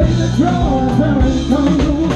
Baby, draw a parent, come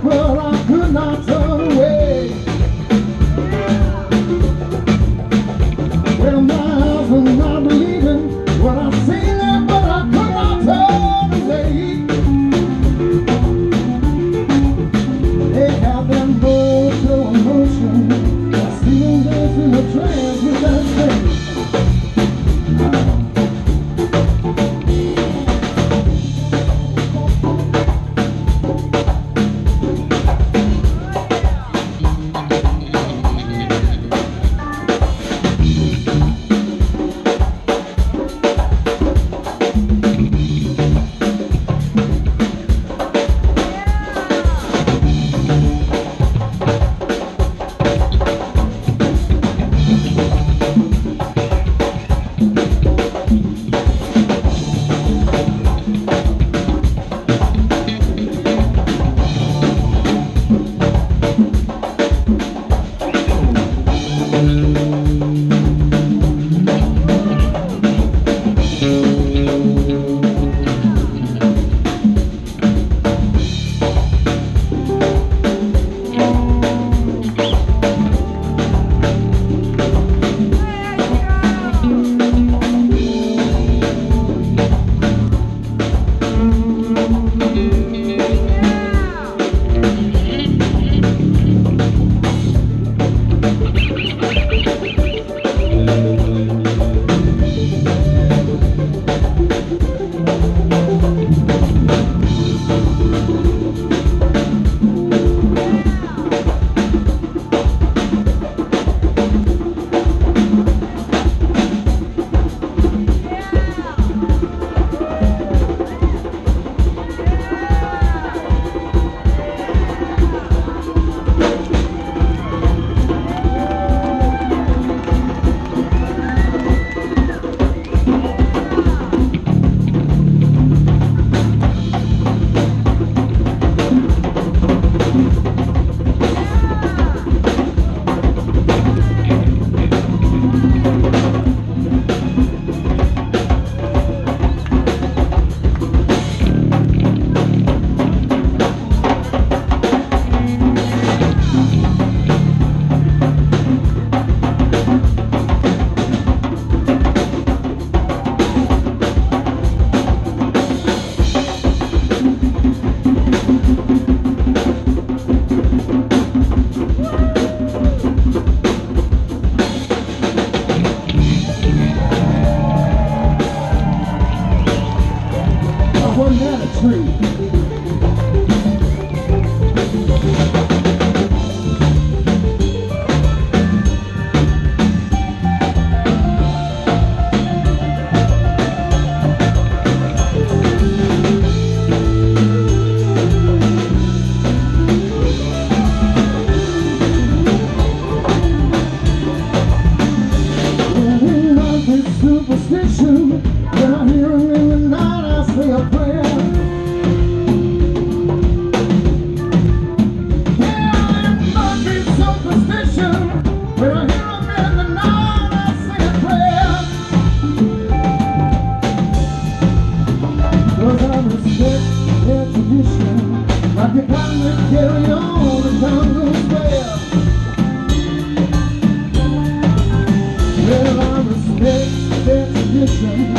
grow. tree. Hey, there's a